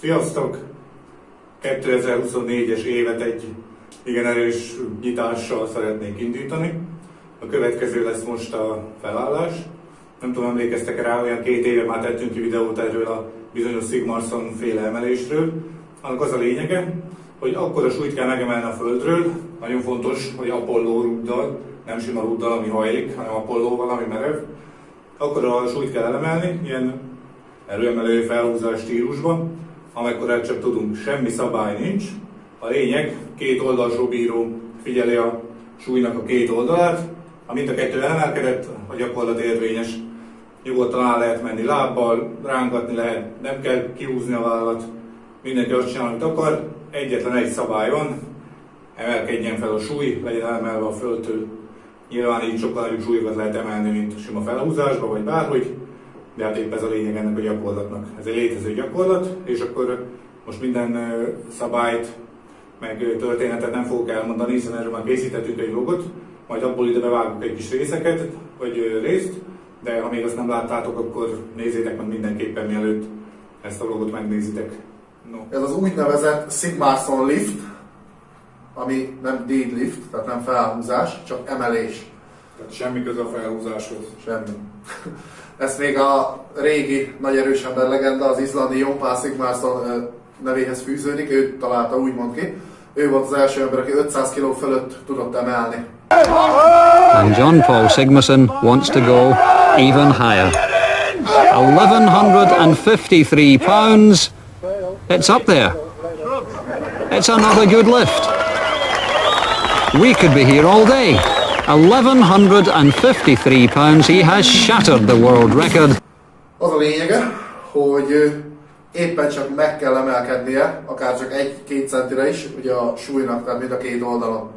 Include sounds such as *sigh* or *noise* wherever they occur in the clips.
Sziasztok! 2024-es évet egy igen erős nyitással szeretnék indítani. A következő lesz most a felállás. Nem tudom, emlékeztek rá, olyan két éve már tettünk ki videót erről a bizonyos Sigmarsson féle emelésről. Annak az a lényege, hogy akkor a súlyt kell megemelni a földről. Nagyon fontos, hogy Apollo rúddal, nem sima rúddal, ami hajlik, hanem Apollóval, ami merev. Akkor a súlyt kell elemelni, ilyen erőemelő felhúzás stílusban, amikor csak tudunk, semmi szabály nincs. A lényeg, két oldalsó bíró figyeli a súlynak a két oldalát, ha mind a kettő emelkedett, a gyakorlat érvényes. Nyugodtan el lehet menni lábbal, rángatni lehet, nem kell kihúzni a vállat, mindenki azt csinál, amit akar, egyetlen egy szabály van, emelkedjen fel a súly, legyen emelve a földtől. Nyilván így sokkal nagyobb súlyokat lehet emelni, mint sima felhúzásba, vagy bárhogy, de hát épp ez a lényeg ennek a gyakorlatnak. Ez egy létező gyakorlat, és akkor most minden szabályt, meg történetet nem fogok elmondani, hiszen erről már készítettünk egy vlogot, majd abból ide bevágok egy kis részeket, vagy részt, de ha még azt nem láttátok, akkor nézzétek meg mindenképpen, mielőtt ezt a vlogot megnézitek. No. Ez az úgynevezett Sigmarsson lift, ami nem deadlift, tehát nem felhúzás, csak emelés. Tehát semmi köze a felhúzáshoz. Semmi. *laughs* Ezt még a régi nagy erős ember legenda, az izlandi Jon Pál Sigmarsson nevéhez fűződik, ő találta úgymond ki. Ő volt az első ember, aki 500 kg fölött tudott emelni. And John Paul Sigmarsson wants to go even higher. 1153 pounds. It's up there. It's another good lift. We could be here all day. 1153 pounds. He has shattered the world record. Az a lényege, hogy éppen csak meg kell emelkednie, akár csak egy-két centire is, ugye a súlynak, tehát mind a két oldalon.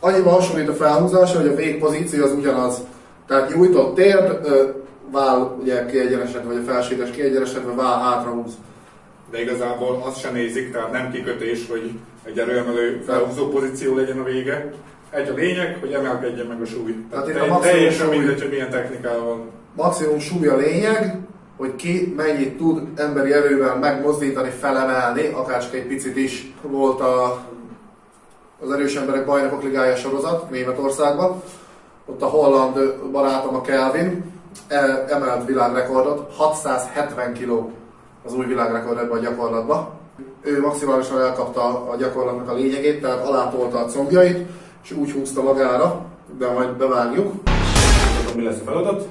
Annyiban hasonlít a felhúzás, hogy a végpozíció az ugyanaz. Tehát nyújtott térd, váll ugye kiegyenesedve, vagy a felsétes kiegyenesedve, váll hátrahúz. De igazából azt sem nézik, tehát nem kikötés, hogy egy erőemelő felhúzó pozíció legyen a vége. Egy a lényeg, hogy emelkedjen meg a súly. Tehát, tehát a teljesen súly, mindegy, hogy milyen technikával. Maximum súly a lényeg, hogy ki mennyit tud emberi erővel megmozdítani, felemelni, akár csak egy picit is volt a, az erős emberek bajnokok ligája sorozat Németországban. Ott a holland barátom, a Kelvin, e, emelt világrekordot, 670 kg az új világrekord ebben a gyakorlatban. Ő maximálisan elkapta a gyakorlatnak a lényegét, tehát alátolta a combjait, és úgy húzta magára, de majd bevágjuk. Mi lesz a feladat?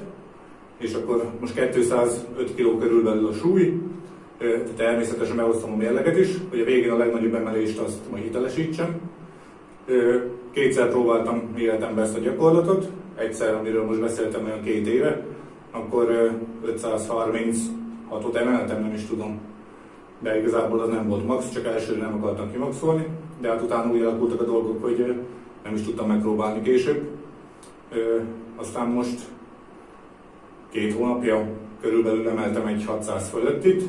És akkor most 205 kg körülbelül a súly, természetesen meghoztam a mérleget is, hogy a végén a legnagyobb emelést azt majd hitelesítsem. Kétszer próbáltam életemben ezt a gyakorlatot, egyszer, amiről most beszéltem olyan két éve, akkor 536-ot emeltem, nem is tudom. De igazából az nem volt max, csak elsőre nem akartam kimaxolni, de hát utána úgy alakultak a dolgok, hogy nem is tudtam megpróbálni később. Aztán most két hónapja körülbelül emeltem egy 600 fölöttit,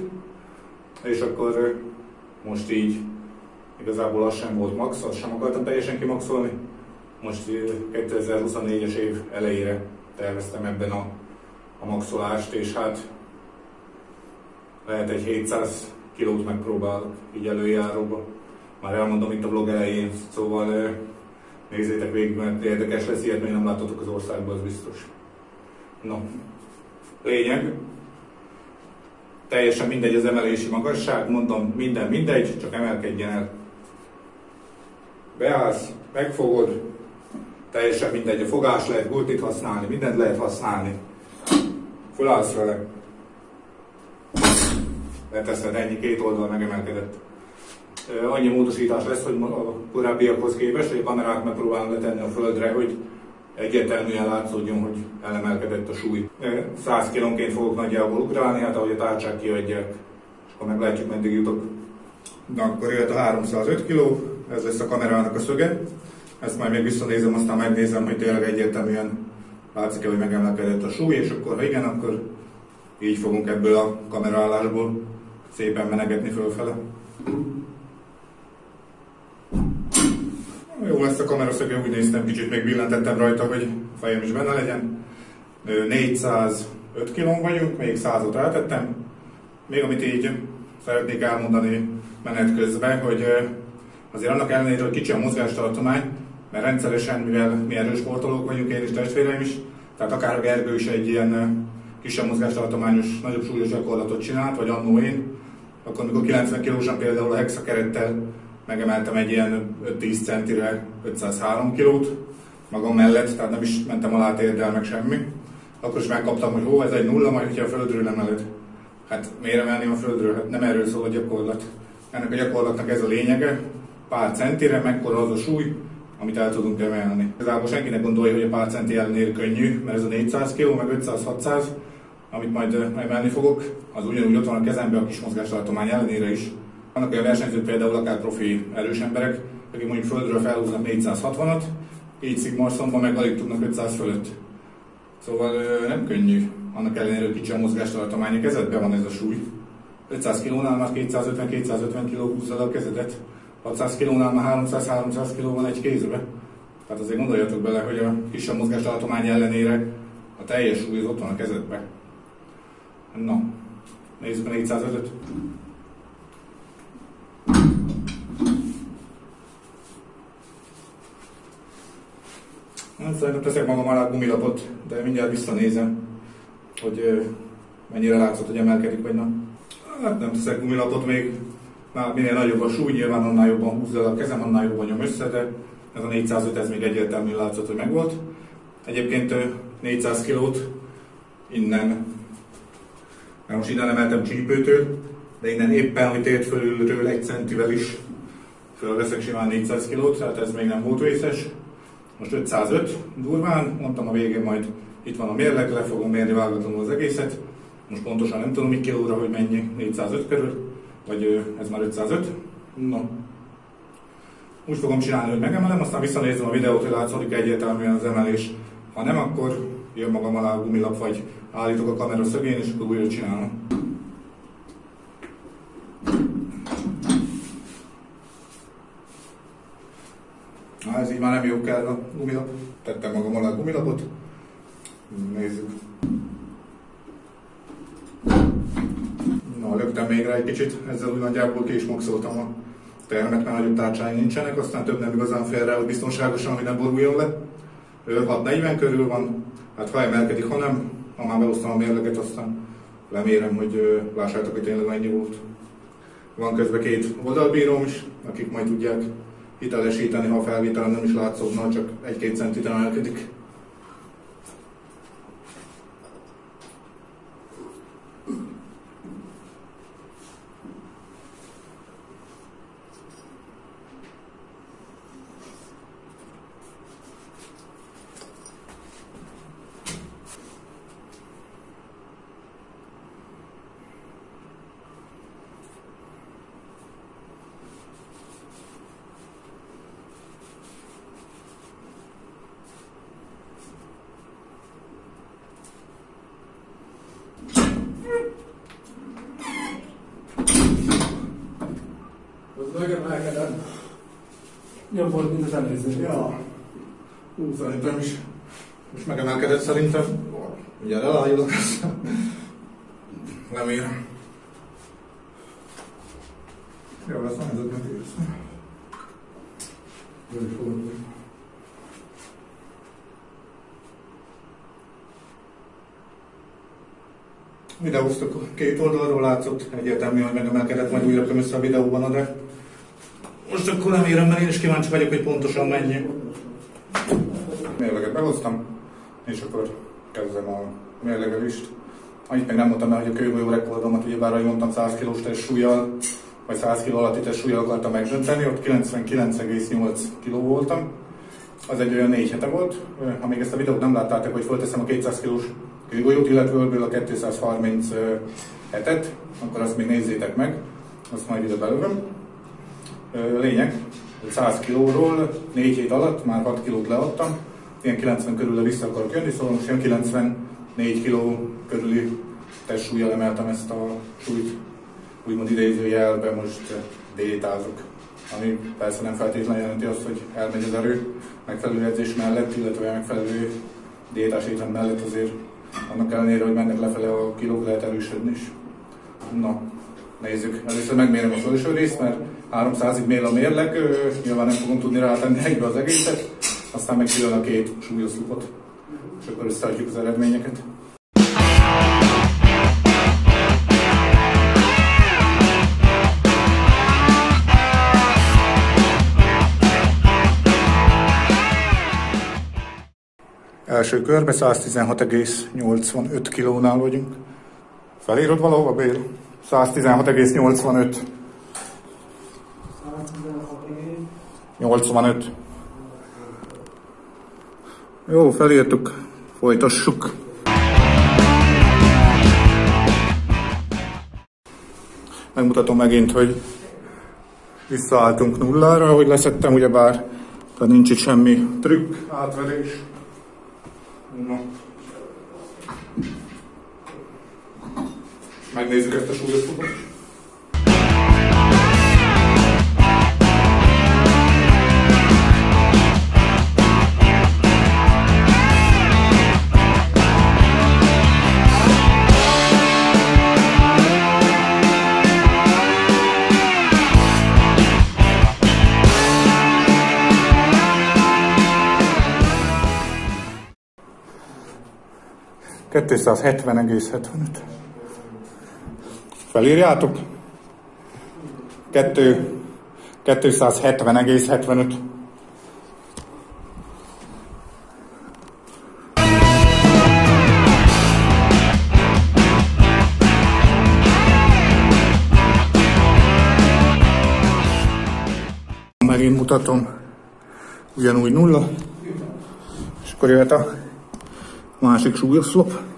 és akkor most így igazából az sem volt max, azt sem akartam teljesen kimaxolni. Most 2024-es év elejére terveztem ebben a, a maxolást, és hát lehet egy 700 kilót megpróbálok így előjáróba. Már elmondom itt a blog elején, szóval nézzétek végig, mert érdekes lesz, ilyet még nem láttatok az országban, az biztos. No, lényeg, teljesen mindegy az emelési magasság, mondom, minden mindegy, csak emelkedjen el. Beállsz, megfogod, teljesen mindegy, a fogás lehet gultit használni, mindent lehet használni. Fölállsz vele. Leteszed, ennyi, két oldal megemelkedett. Annyi módosítás lesz, hogy a korábbiakhoz képest, hogy a kamerát megpróbálom letenni a földre, hogy egyértelműen látszódjon, hogy elemelkedett a súly. 100 kilónként fogok nagyjából ugrálni, hát ahogy a tárcsák kiadják, akkor meglátjuk, meddig jutok. Na akkor jött a 305 kg, ez lesz a kamerának a szöge. Ezt majd még visszanézem, aztán megnézem, hogy tényleg egyértelműen látszik-e, hogy megemelkedett a súly, és akkor ha igen, akkor így fogunk ebből a kamerálásból szépen menegetni fölfele. Jó a kameraszöge, úgy néztem, kicsit még billentettem rajta, hogy a fejem is benne legyen. 405 kilón vagyunk, még 100-ot rátettem. Még amit így szeretnék elmondani menet közben, hogy azért annak ellenére, hogy kicsi a mozgástartomány, mert rendszeresen, mivel mi erősportolók vagyunk, én is testvéreim is, tehát akár a Gergő is egy ilyen kisebb mozgástartományos, nagyobb súlyos gyakorlatot csinált, vagy annó én, akkor mikor 90 kilósan például a hexakerettel megemeltem egy ilyen 10 centire 503 kilót magam mellett, tehát nem is mentem alá térdel meg semmi. Akkor is megkaptam, hogy hó, ez egy nulla, majd hogyha a földről emeled. Hát miért emelni a földről? Hát nem erről szól a gyakorlat. Ennek a gyakorlatnak ez a lényege, pár centire, mekkora az a súly, amit el tudunk emelni. Igazából senki ne gondolja, hogy a pár centi ellenére könnyű, mert ez a 400 kg, meg 500-600, amit majd emelni fogok, az ugyanúgy ott van a kezemben a kis mozgástartomány ellenére is. Vannak olyan versenyzők, például akár profi erős emberek, akik mondjuk földről felhúznak 460-at, így szigmarszomban meg alig tudnak 500 fölött. Szóval nem könnyű, annak ellenére, hogy kicsi a mozgástartomány, a kezedben van ez a súly. 500 kilónál már 250-250 kg húzza a kezedet, 600 kilónál már 300-300 kg van egy kézbe. Tehát azért gondoljatok bele, hogy a kisebb mozgástartomány ellenére a teljes súly ott van a kezedben. Na, nézzük a 405-öt. Hát szerintem teszek magam alá gumilapot, de mindjárt visszanézem, hogy mennyire látszott, hogy emelkedik, vagy na. Hát nem teszek gumilapot még, már minél nagyobb a súly, nyilván annál jobban húzza a kezem, annál jobban nyom össze, de ez a 405 ez még egyértelműen látszott, hogy megvolt. Egyébként 400 kilót innen mert most innen emeltem csípőtől, de innen éppen, hogy tért fölülről egy centivel is fölveszek simán 400 kilót, tehát ez még nem volt vészes. Most 505 durván, mondtam a végén majd itt van a mérleg, le fogom mérni vágatlanul az egészet. Most pontosan nem tudom, mi kilóra, hogy mennyi, 405 körül, vagy ez már 505. No. Úgy fogom csinálni, hogy megemelem, aztán visszanézem a videót, hogy látszik egyértelműen az emelés. Ha nem, akkor jön magam alá a gumilap, vagy állítok a kamera szögén, és akkor újra csinálom. Na, ez így már nem jó kell a gumilap. Tettem magam alá a gumilapot. Nézzük. Na, lögtem még rá egy kicsit, ezzel úgy nagyjából ki is maxoltam a termet, mert nagyobb tárcsái nincsenek, aztán több nem igazán fél rá, hogy biztonságosan, hogy ne boruljon le. 640 körül van, hát ha emelkedik, ha nem, ha már beosztam a mérleget, aztán lemérem, hogy lássátok, hogy tényleg mennyi volt. Van közben két oldalbíróm is, akik majd tudják hitelesíteni, ha a felvételen nem is látszódna, csak egy-két centit emelkedik. megemelkedett. Jobb volt, mint az előző. Ja. Hú, szerintem is. Most megemelkedett szerintem. Ugye elájulok ezt. Nem érem. Jó, ezt nem tudok megérzni. Jó. Videóztuk két oldalról látszott, hogy megemelkedett, majd újra össze a videóban, de most akkor nem érem, mert én is kíváncsi vagyok, hogy pontosan mennyi. Mérleget behoztam, és akkor kezdem a mérlegelést. Annyit még nem mondtam el, hogy a kőgolyó rekordomat, ugyebár, ahogy mondtam, 100 kilós testsúlyjal, vagy 100 kg alatti testsúlyjal akartam megdönteni, ott 99,8 kg voltam. Az egy olyan négy hete volt. Ha még ezt a videót nem láttátok, hogy fölteszem a 200 kilós kőgolyót, illetve a 230 hetet, akkor azt még nézzétek meg, azt majd ide belőlem. Lényeg, 100 kilóról 4 hét alatt már 6 kilót leadtam, ilyen 90 körülre vissza akarok jönni, szóval most ilyen 94 kiló körüli testsúlyjal emeltem ezt a súlyt, úgymond idézőjelben most diétázok. Ami persze nem feltétlenül jelenti azt, hogy elmegy az erő megfelelő edzés mellett, illetve megfelelő diétás étrend mellett azért annak ellenére, hogy mennek lefele a kilók, lehet erősödni is. Na, Nézzük, először megmérem a felső részt, mert 300-ig mél a mérleg, nyilván nem fogom tudni rátenni egybe az egészet, aztán meg külön a két súlyoszlopot, és akkor összeadjuk az eredményeket. Első körbe 116,85 kilónál vagyunk. Felírod valahova, Bél? 116,85. 85. Jó, felírtuk, folytassuk. Megmutatom megint, hogy visszaálltunk nullára, hogy leszettem, ugyebár tehát nincs itt semmi trükk, átverés. Na. Megnézzük ezt a súlyosfogást. 270,75. Felírjátok? 2, 270,75. Megint mutatom, ugyanúgy nulla, és akkor jöhet a másik súlyoszlop.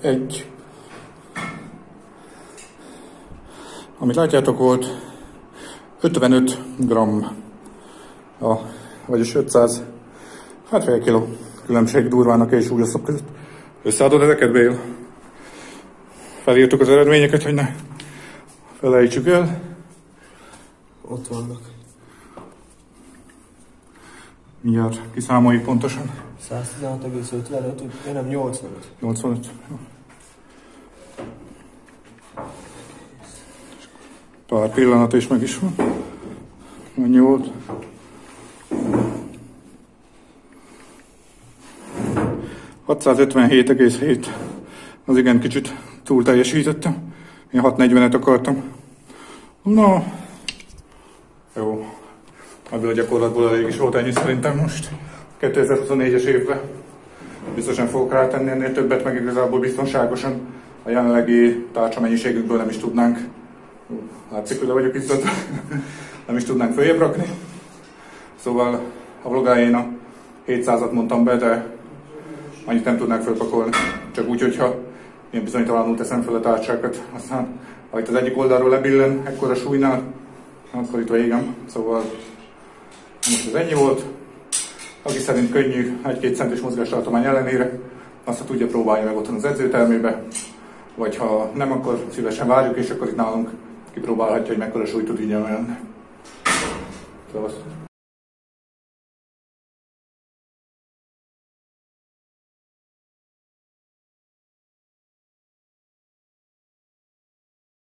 Egy. Amit látjátok volt 55 gram, a, vagyis 500, hát fél kiló különbség durvának és súlyoszok között. Összeadod ezeket, Bél? Felírtuk az eredményeket, hogy ne felejtsük el. Ott vannak. Mindjárt kiszámoljuk pontosan. 116,55, nem 85. 85. Pár pillanat és meg is van. Annyi volt. ...657,7. Az igen kicsit túl teljesítettem. Én 640-et akartam. Na, jó. Ebből a gyakorlatból elég is volt ennyi szerintem most. 2024-es évben. Biztosan fogok rátenni ennél többet, meg igazából biztonságosan a jelenlegi tárcsa mennyiségükből nem is tudnánk látszik, hogy le vagyok izzad, nem is tudnánk följebb rakni. Szóval a vlogájén a 700-at mondtam be, de annyit nem tudnák fölpakolni. Csak úgy, hogyha én bizonytalanul teszem fel a tárcsákat. Aztán, ha itt az egyik oldalról lebillen, ekkora súlynál, akkor itt végem. Szóval most ez ennyi volt. Aki szerint könnyű, egy-két centis mozgástartomány ellenére, azt tudja, próbálja meg otthon az edzőtermébe, vagy ha nem, akkor szívesen várjuk, és akkor itt nálunk kipróbálhatja, hogy mekkora súlyt tud így emelni. Szóval